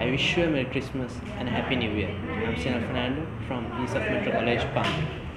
I wish you a Merry Christmas and a Happy New Year. I'm Senor Fernando from Esoft Metro College, Palm.